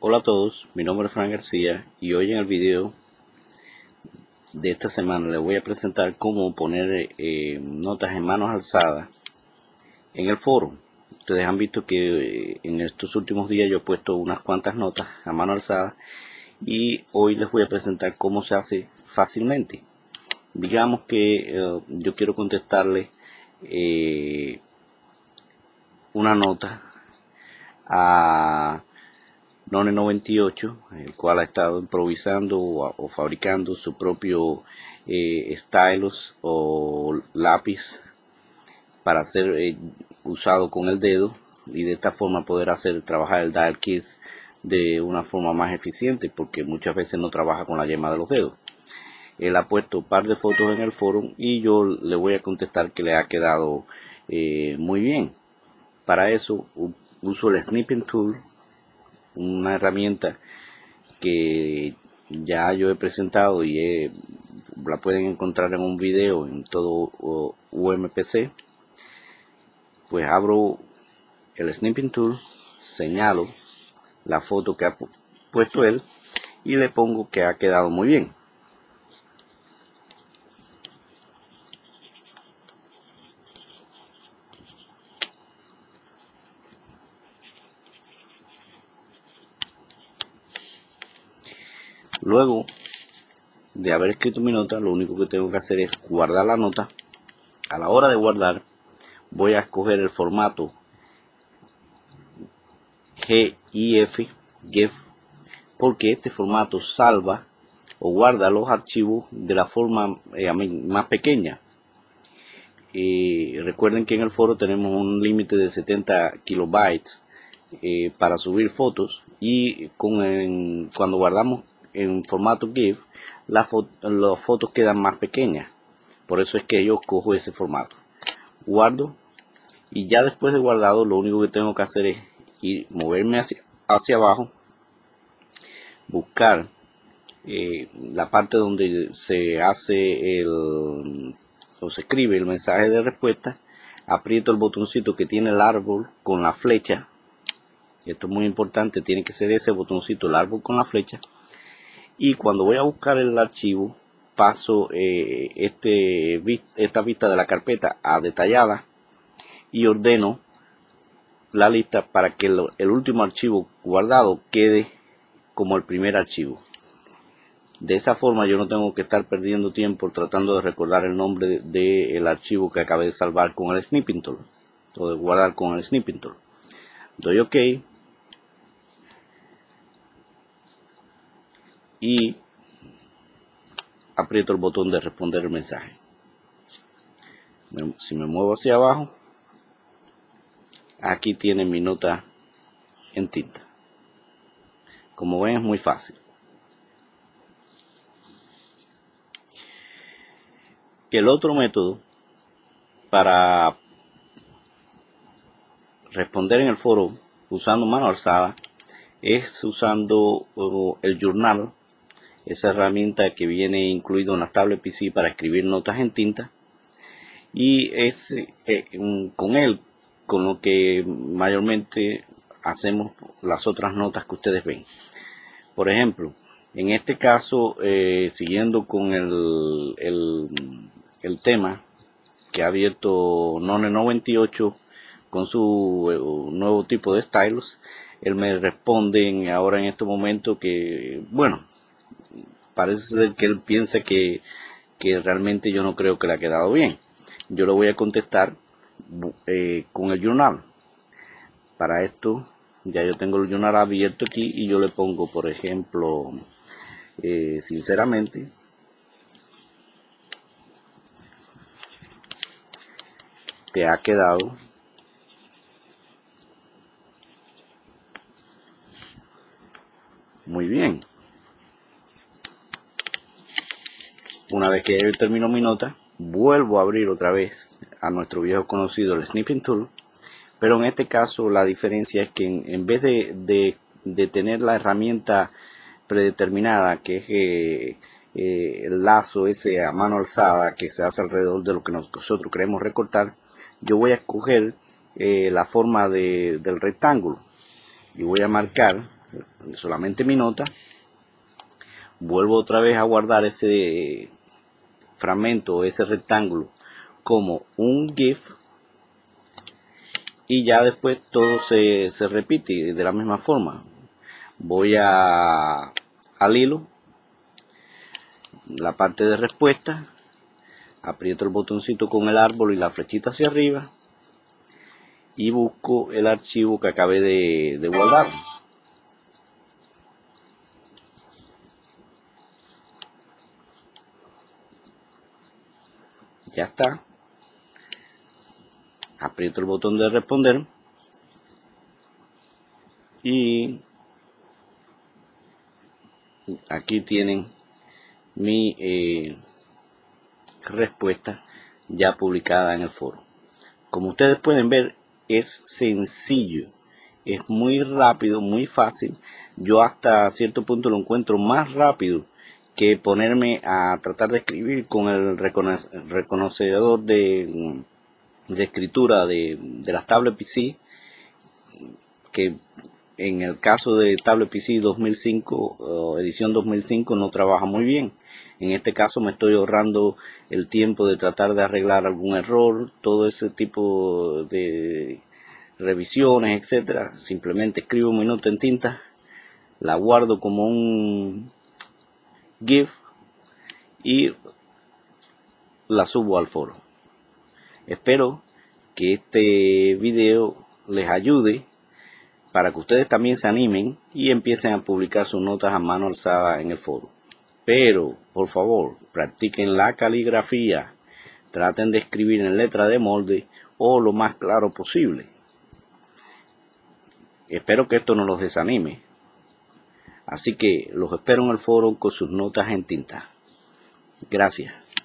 Hola a todos, mi nombre es Frank García y hoy en el video de esta semana les voy a presentar cómo poner eh, notas en manos alzadas en el foro. Ustedes han visto que eh, en estos últimos días yo he puesto unas cuantas notas a mano alzada y hoy les voy a presentar cómo se hace fácilmente. Digamos que eh, yo quiero contestarle una nota a None 98, el cual ha estado improvisando o, fabricando su propio eh, stylus o lápiz para ser eh, usado con el dedo y de esta forma poder hacer trabajar el dial keys de una forma más eficiente porque muchas veces no trabaja con la yema de los dedos. Él ha puesto un par de fotos en el foro y yo le voy a contestar que le ha quedado eh, muy bien. Para eso uso el snipping tool una herramienta que ya yo he presentado y la pueden encontrar en un video en todo UMPC pues abro el snipping tool señalo la foto que ha puesto él y le pongo que ha quedado muy bien Luego de haber escrito mi nota, lo único que tengo que hacer es guardar la nota. A la hora de guardar, voy a escoger el formato GIF, GIF porque este formato salva o guarda los archivos de la forma eh, más pequeña. recuerden que en el foro tenemos un límite de 70 kilobytes eh, para subir fotos y cuando guardamos en formato GIF, las fotos quedan más pequeñas. Por eso es que yo cojo ese formato. Guardo y ya después de guardado lo único que tengo que hacer es ir moverme hacia, hacia abajo, buscar eh, la parte donde se hace el o se escribe el mensaje de respuesta, aprieto el botoncito que tiene el árbol con la flecha. Esto es muy importante, tiene que ser ese botoncito, el árbol con la flecha y cuando voy a buscar el archivo paso eh, este, esta vista de la carpeta a detallada y ordeno la lista para que el, último archivo guardado quede como el primer archivo. De esa forma yo no tengo que estar perdiendo tiempo tratando de recordar el nombre del archivo que acabé de salvar con el snipping tool o de guardar con el snipping tool doy ok y aprieto el botón de responder el mensaje. Si me muevo hacia abajo, aquí tiene mi nota en tinta. Como ven es muy fácil. El otro método para responder en el foro usando mano alzada es usando el journal esa herramienta que viene incluido en la tablet PC para escribir notas en tinta. Y es eh, con él con lo que mayormente hacemos las otras notas que ustedes ven. Por ejemplo en este caso eh, siguiendo con el, el, tema que ha abierto None 98 con su eh, nuevo tipo de stylos él me responde ahora en este momento que bueno parece ser que él piensa que, realmente yo no creo que le ha quedado bien. Yo lo voy a contestar eh, con el journal. Para esto ya yo tengo el journal abierto aquí y yo le pongo, por ejemplo, eh, sinceramente, te ha quedado muy bien. Una vez que yo termino mi nota, vuelvo a abrir otra vez a nuestro viejo conocido el Snipping Tool. Pero en este caso la diferencia es que en, vez de, tener la herramienta predeterminada, que es eh, eh, el lazo ese a mano alzada que se hace alrededor de lo que nosotros queremos recortar, yo voy a escoger eh, la forma del rectángulo y voy a marcar solamente mi nota. Vuelvo otra vez a guardar ese fragmento, ese rectángulo como un GIF y ya después todo se, se repite de la misma forma. Voy a al hilo, la parte de respuesta, aprieto el botoncito con el árbol y la flechita hacia arriba y busco el archivo que acabé de, de guardar. Ya está. Aprieto el botón de responder. Y aquí tienen mi eh, respuesta ya publicada en el foro. Como ustedes pueden ver, es sencillo, es muy rápido, muy fácil. Yo hasta cierto punto lo encuentro más rápido que ponerme a tratar de escribir con el reconocedor de, escritura de, las tablets PC, que en el caso de Tablet PC 2005, edición 2005, no trabaja muy bien. En este caso me estoy ahorrando el tiempo de tratar de arreglar algún error, todo ese tipo de revisiones, etcétera. Simplemente escribo mi nota en tinta, la guardo como un GIF y la subo al foro. Espero que este video les ayude para que ustedes también se animen y empiecen a publicar sus notas a mano alzada en el foro. Pero, por favor, practiquen la caligrafía, traten de escribir en letra de molde o lo más claro posible. Espero que esto no los desanime. Así que los espero en el foro con sus notas en tinta. Gracias.